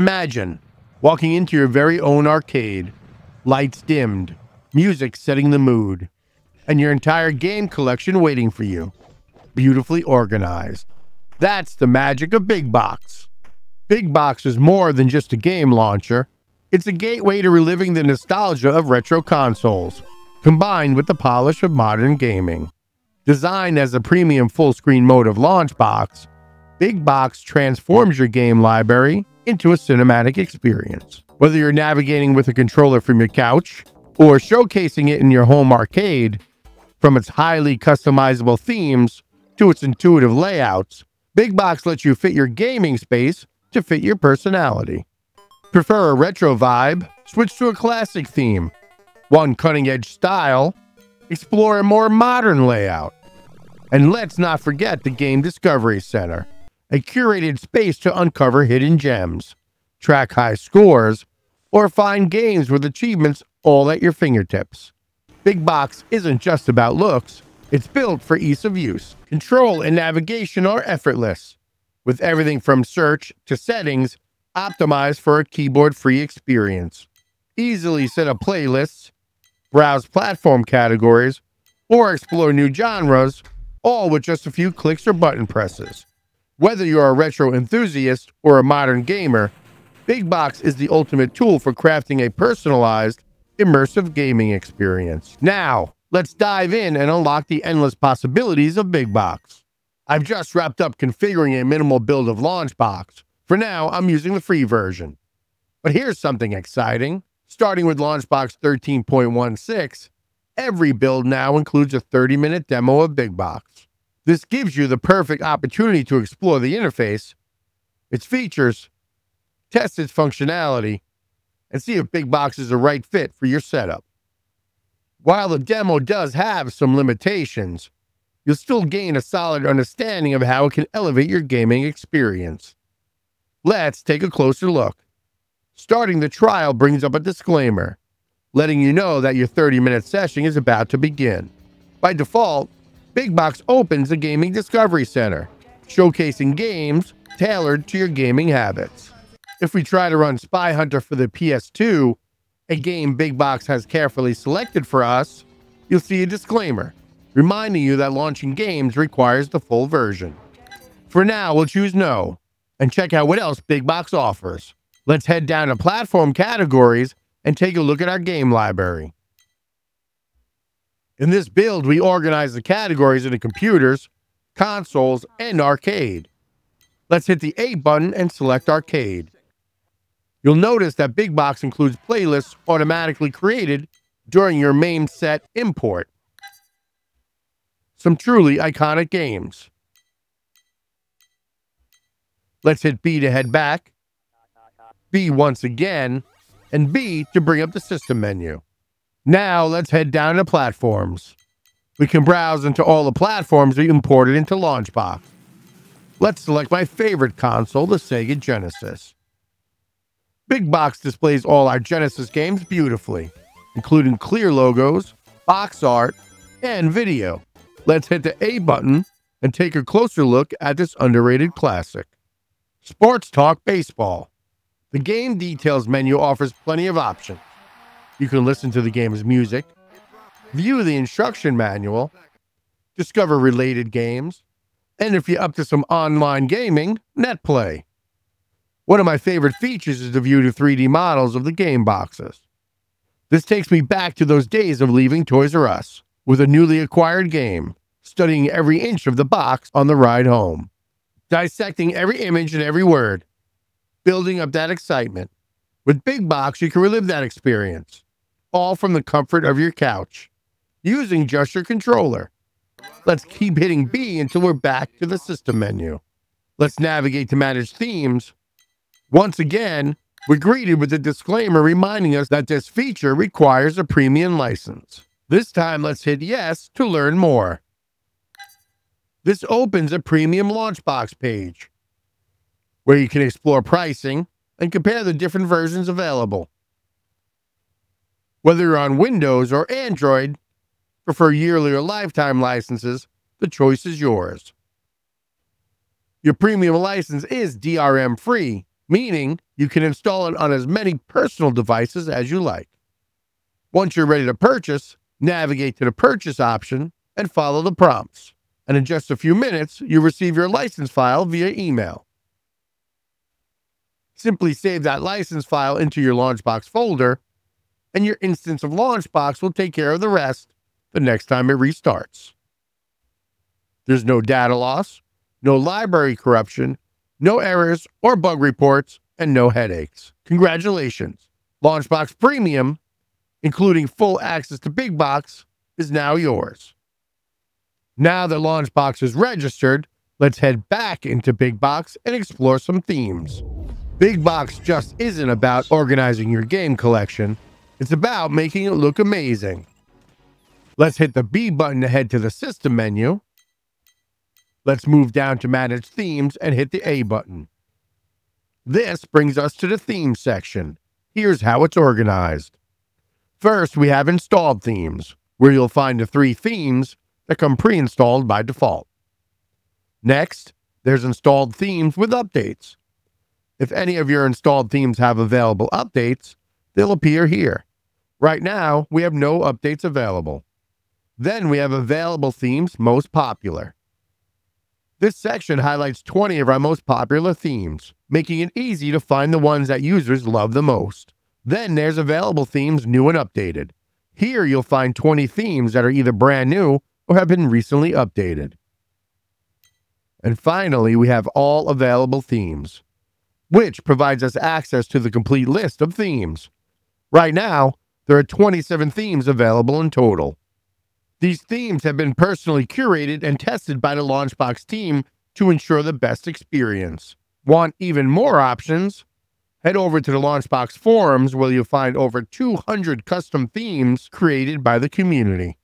Imagine walking into your very own arcade, lights dimmed, music setting the mood, and your entire game collection waiting for you, beautifully organized. That's the magic of Big Box. Big Box is more than just a game launcher. It's a gateway to reliving the nostalgia of retro consoles, combined with the polish of modern gaming. Designed as a premium full screen mode of LaunchBox, Big Box transforms your game library into a cinematic experience. Whether you're navigating with a controller from your couch or showcasing it in your home arcade, from its highly customizable themes to its intuitive layouts, Big Box lets you fit your gaming space to fit your personality. Prefer a retro vibe? Switch to a classic theme. One cutting edge style? Explore a more modern layout. And let's not forget the Game Discovery Center, a curated space to uncover hidden gems, track high scores, or find games with achievements all at your fingertips. Big Box isn't just about looks, it's built for ease of use. Control and navigation are effortless, with everything from search to settings optimized for a keyboard free experience. Easily set up playlists, browse platform categories, or explore new genres, all with just a few clicks or button presses. Whether you're a retro enthusiast or a modern gamer, Big Box is the ultimate tool for crafting a personalized, immersive gaming experience. Now, let's dive in and unlock the endless possibilities of Big Box. I've just wrapped up configuring a minimal build of Launchbox. For now, I'm using the free version. But here's something exciting. Starting with Launchbox 13.16, every build now includes a 30-minute demo of Big Box. This gives you the perfect opportunity to explore the interface, its features, test its functionality, and see if Big Box is the right fit for your setup. While the demo does have some limitations, you'll still gain a solid understanding of how it can elevate your gaming experience. Let's take a closer look. Starting the trial brings up a disclaimer, letting you know that your 30 minute session is about to begin. By default, Big Box opens the Gaming Discovery Center, showcasing games tailored to your gaming habits. If we try to run Spy Hunter for the PS2, a game Big Box has carefully selected for us, you'll see a disclaimer reminding you that launching games requires the full version. For now, we'll choose no and check out what else Big Box offers. Let's head down to platform categories and take a look at our game library. In this build, we organize the categories into computers, consoles, and arcade. Let's hit the A button and select arcade. You'll notice that Big Box includes playlists automatically created during your MAME set import. Some truly iconic games. Let's hit B to head back, B once again, and B to bring up the system menu. Now let's head down to platforms. We can browse into all the platforms we imported into Launchbox. Let's select my favorite console, the Sega Genesis. Big Box displays all our Genesis games beautifully, including clear logos, box art, and video. Let's hit the A button and take a closer look at this underrated classic. Sports Talk Baseball. The game details menu offers plenty of options. You can listen to the game's music, view the instruction manual, discover related games, and if you're up to some online gaming, NetPlay. One of my favorite features is the view to 3D models of the game boxes. This takes me back to those days of leaving Toys R Us with a newly acquired game, studying every inch of the box on the ride home dissecting every image and every word, building up that excitement. With Big Box, you can relive that experience, all from the comfort of your couch, using just your controller. Let's keep hitting B until we're back to the system menu. Let's navigate to manage themes. Once again, we're greeted with a disclaimer reminding us that this feature requires a premium license. This time, let's hit yes to learn more. This opens a premium launchbox page where you can explore pricing and compare the different versions available. Whether you're on Windows or Android, prefer yearly or lifetime licenses, the choice is yours. Your premium license is DRM free, meaning you can install it on as many personal devices as you like. Once you're ready to purchase, navigate to the purchase option and follow the prompts. And in just a few minutes, you receive your license file via email. Simply save that license file into your Launchbox folder, and your instance of Launchbox will take care of the rest the next time it restarts. There's no data loss, no library corruption, no errors or bug reports, and no headaches. Congratulations! Launchbox Premium, including full access to Big Box, is now yours. Now that Launchbox is registered, let's head back into Big Box and explore some themes. Big Box just isn't about organizing your game collection, it's about making it look amazing. Let's hit the B button to head to the System menu. Let's move down to Manage Themes and hit the A button. This brings us to the Themes section. Here's how it's organized. First, we have Installed Themes, where you'll find the three themes that come pre-installed by default. Next, there's Installed Themes with Updates. If any of your installed themes have available updates, they'll appear here. Right now, we have no updates available. Then we have available themes most popular. This section highlights 20 of our most popular themes, making it easy to find the ones that users love the most. Then there's available themes new and updated. Here you'll find 20 themes that are either brand new or have been recently updated. And finally, we have all available themes, which provides us access to the complete list of themes. Right now, there are 27 themes available in total. These themes have been personally curated and tested by the Launchbox team to ensure the best experience. Want even more options? Head over to the Launchbox forums where you'll find over 200 custom themes created by the community.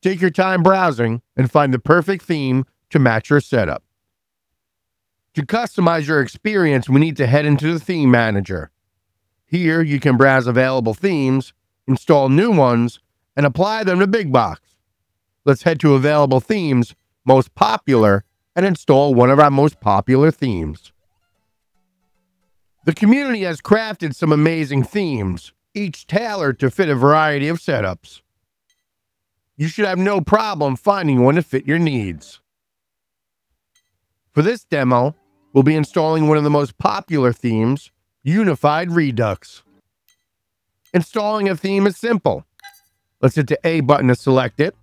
Take your time browsing and find the perfect theme to match your setup. To customize your experience, we need to head into the Theme Manager. Here, you can browse available themes, install new ones, and apply them to Big Box. Let's head to available themes, most popular, and install one of our most popular themes. The community has crafted some amazing themes, each tailored to fit a variety of setups. You should have no problem finding one to fit your needs. For this demo, we'll be installing one of the most popular themes, Unified Redux. Installing a theme is simple. Let's hit the A button to select it.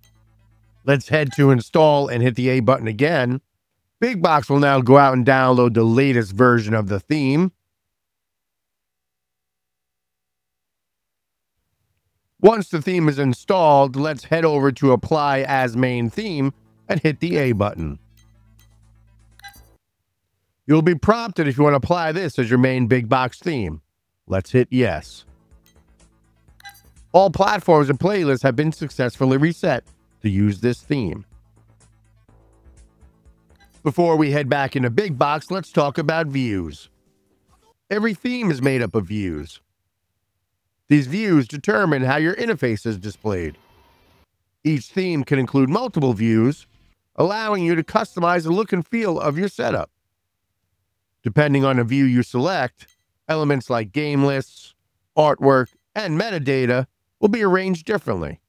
Let's head to install and hit the A button again. Big Box will now go out and download the latest version of the theme. Once the theme is installed, let's head over to Apply as Main Theme and hit the A button. You'll be prompted if you want to apply this as your main Big Box theme. Let's hit Yes. All platforms and playlists have been successfully reset to use this theme. Before we head back into Big Box, let's talk about views. Every theme is made up of views. These views determine how your interface is displayed. Each theme can include multiple views, allowing you to customize the look and feel of your setup. Depending on the view you select, elements like game lists, artwork, and metadata will be arranged differently.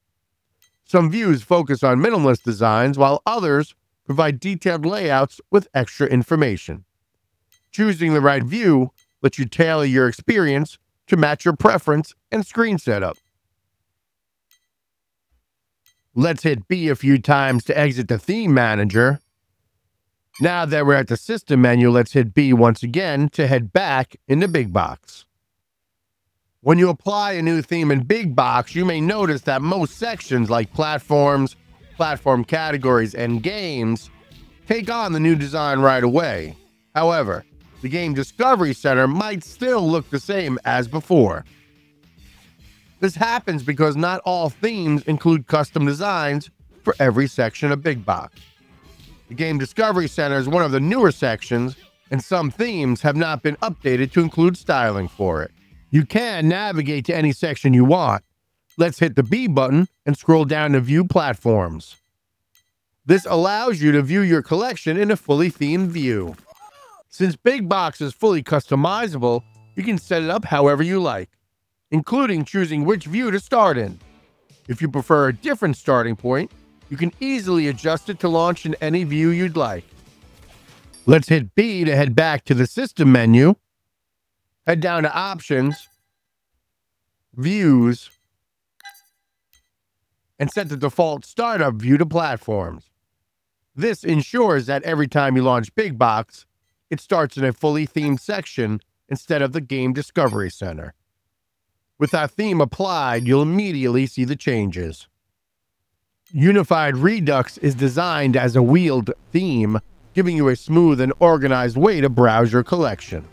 Some views focus on minimalist designs, while others provide detailed layouts with extra information. Choosing the right view lets you tailor your experience to match your preference and screen setup. Let's hit B a few times to exit the theme manager. Now that we're at the system menu, let's hit B once again to head back into Big Box. When you apply a new theme in Big Box, you may notice that most sections like platforms, platform categories, and games take on the new design right away. However, the Game Discovery Center might still look the same as before. This happens because not all themes include custom designs for every section of Big Box. The Game Discovery Center is one of the newer sections, and some themes have not been updated to include styling for it. You can navigate to any section you want. Let's hit the B button and scroll down to View Platforms. This allows you to view your collection in a fully themed view. Since Big Box is fully customizable, you can set it up however you like, including choosing which view to start in. If you prefer a different starting point, you can easily adjust it to launch in any view you'd like. Let's hit B to head back to the System menu, head down to Options, Views, and set the default Startup view to Platforms. This ensures that every time you launch Big Box, it starts in a fully themed section instead of the Game Discovery Center. With our theme applied, you'll immediately see the changes. Unified Redux is designed as a wheeled theme, giving you a smooth and organized way to browse your collection.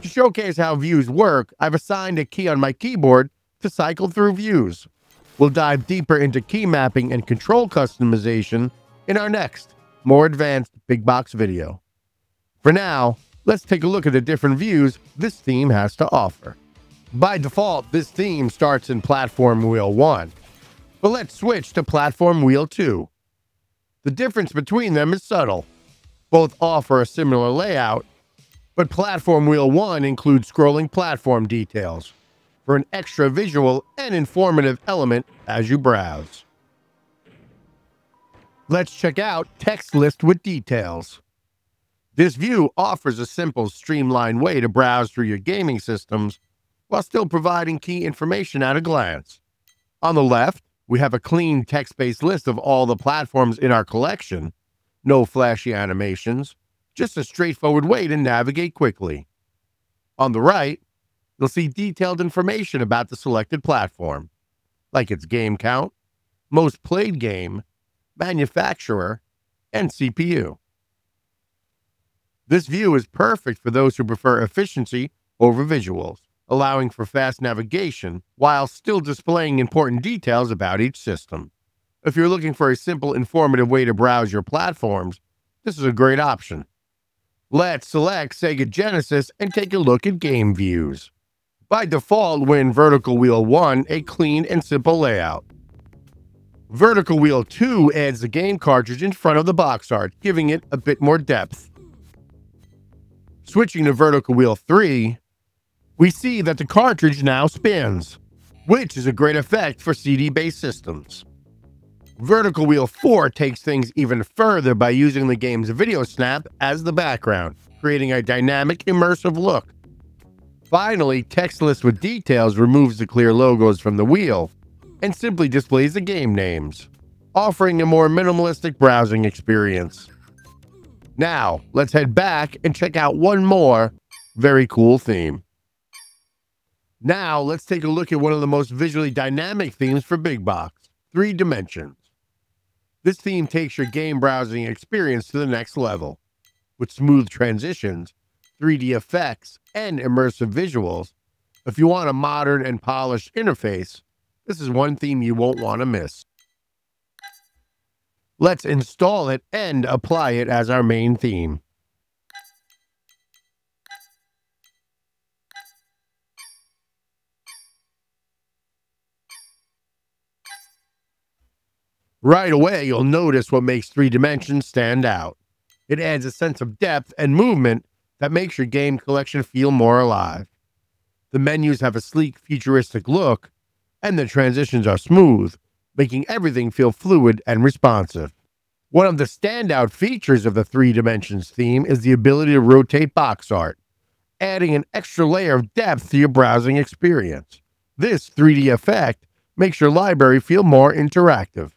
To showcase how views work, I've assigned a key on my keyboard to cycle through views. We'll dive deeper into key mapping and control customization in our next, more advanced big box video. For now, let's take a look at the different views this theme has to offer. By default, this theme starts in Platform Wheel 1, but let's switch to Platform Wheel 2. The difference between them is subtle. Both offer a similar layout, but Platform Wheel 1 includes scrolling platform details for an extra visual and informative element as you browse. Let's check out Text List with Details. This view offers a simple, streamlined way to browse through your gaming systems while still providing key information at a glance. On the left, we have a clean text-based list of all the platforms in our collection. No flashy animations, just a straightforward way to navigate quickly. On the right, you'll see detailed information about the selected platform, like its game count, most played game, manufacturer, and CPU. This view is perfect for those who prefer efficiency over visuals, allowing for fast navigation while still displaying important details about each system. If you're looking for a simple, informative way to browse your platforms, this is a great option. Let's select Sega Genesis and take a look at game views. By default, we're Vertical Wheel 1, a clean and simple layout. Vertical Wheel 2 adds the game cartridge in front of the box art, giving it a bit more depth. Switching to vertical wheel 3, we see that the cartridge now spins, which is a great effect for CD-based systems. Vertical Wheel 4 takes things even further by using the game's video snap as the background, creating a dynamic, immersive look. Finally, Text List with Details removes the clear logos from the wheel and simply displays the game names, offering a more minimalistic browsing experience. Now, let's head back and check out one more very cool theme. Now, let's take a look at one of the most visually dynamic themes for Big Box, Three Dimensions. This theme takes your game browsing experience to the next level. With smooth transitions, 3D effects, and immersive visuals, if you want a modern and polished interface, this is one theme you won't want to miss. Let's install it and apply it as our main theme. Right away, you'll notice what makes three dimensions stand out. It adds a sense of depth and movement that makes your game collection feel more alive. The menus have a sleek, futuristic look, and the transitions are smooth, making everything feel fluid and responsive. One of the standout features of the three dimensions theme is the ability to rotate box art, adding an extra layer of depth to your browsing experience. This 3D effect makes your library feel more interactive.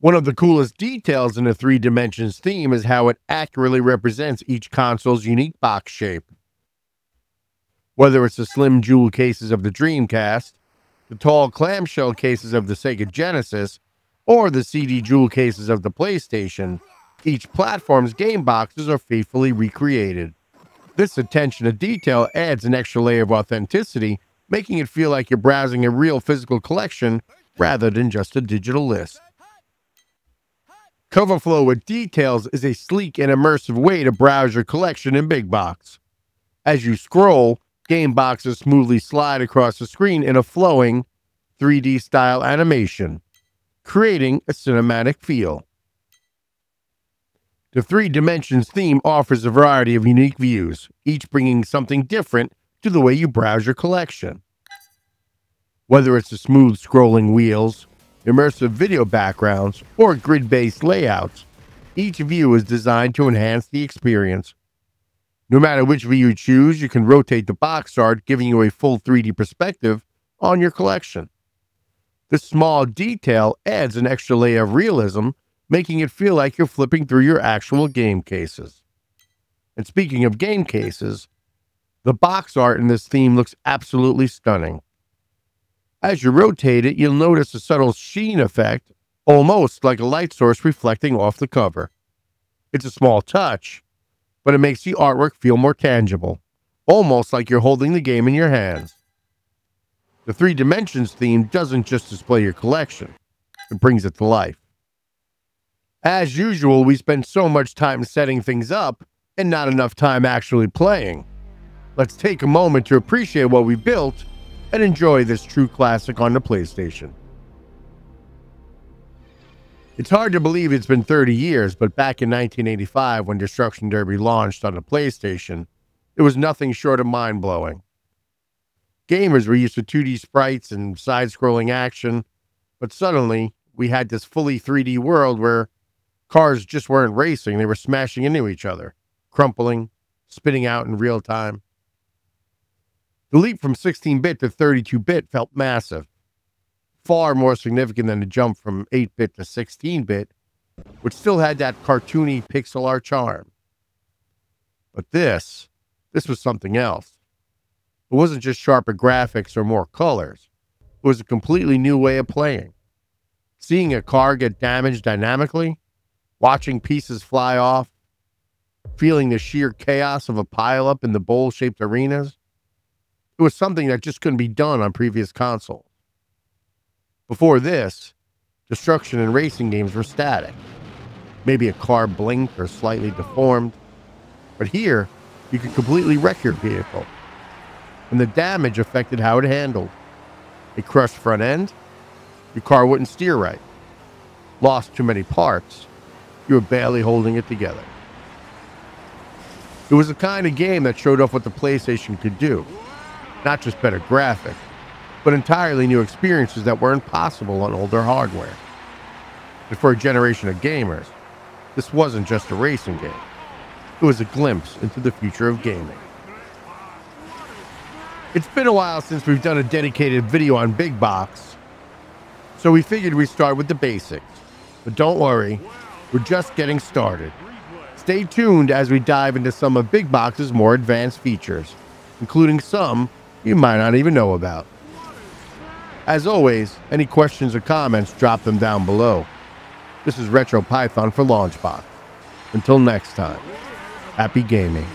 One of the coolest details in the three dimensions theme is how it accurately represents each console's unique box shape. Whether it's the slim jewel cases of the Dreamcast, the tall clamshell cases of the Sega Genesis, or the CD jewel cases of the PlayStation, each platform's game boxes are faithfully recreated. This attention to detail adds an extra layer of authenticity, making it feel like you're browsing a real physical collection rather than just a digital list. Coverflow with Details is a sleek and immersive way to browse your collection in Big Box. As you scroll, game boxes smoothly slide across the screen in a flowing 3D style animation, creating a cinematic feel. The Three Dimensions theme offers a variety of unique views, each bringing something different to the way you browse your collection. Whether it's the smooth scrolling wheels, immersive video backgrounds, or grid-based layouts, each view is designed to enhance the experience. No matter which view you choose, you can rotate the box art, giving you a full 3D perspective on your collection. This small detail adds an extra layer of realism making it feel like you're flipping through your actual game cases. And speaking of game cases, the box art in this theme looks absolutely stunning. As you rotate it, you'll notice a subtle sheen effect, almost like a light source reflecting off the cover. It's a small touch, but it makes the artwork feel more tangible, almost like you're holding the game in your hands. The Three Dimensions theme doesn't just display your collection, it brings it to life. As usual, we spend so much time setting things up and not enough time actually playing. Let's take a moment to appreciate what we built and enjoy this true classic on the PlayStation. It's hard to believe it's been 30 years, but back in 1985 when Destruction Derby launched on the PlayStation, it was nothing short of mind-blowing. Gamers were used to 2D sprites and side-scrolling action, but suddenly we had this fully 3D world where Cars just weren't racing, they were smashing into each other, crumpling, spitting out in real time. The leap from 16 bit to 32 bit felt massive, far more significant than the jump from 8 bit to 16 bit, which still had that cartoony pixel art charm. But this, this was something else. It wasn't just sharper graphics or more colors. It was a completely new way of playing. Seeing a car get damaged dynamically watching pieces fly off, feeling the sheer chaos of a pileup in the bowl shaped arenas. It was something that just couldn't be done on previous consoles. Before this, destruction and racing games were static. Maybe a car blinked or slightly deformed. But here, you could completely wreck your vehicle. And the damage affected how it handled. A crushed front end, your car wouldn't steer right. Lost too many parts, you were barely holding it together. It was the kind of game that showed off what the PlayStation could do. Not just better graphics, but entirely new experiences that weren't possible on older hardware. And for a generation of gamers, this wasn't just a racing game. It was a glimpse into the future of gaming. It's been a while since we've done a dedicated video on Big Box, so we figured we'd start with the basics. But don't worry, we're just getting started. Stay tuned as we dive into some of Big Box's more advanced features, including some you might not even know about. As always, any questions or comments, drop them down below. This is Retro Python for Launchbox. Until next time, happy gaming.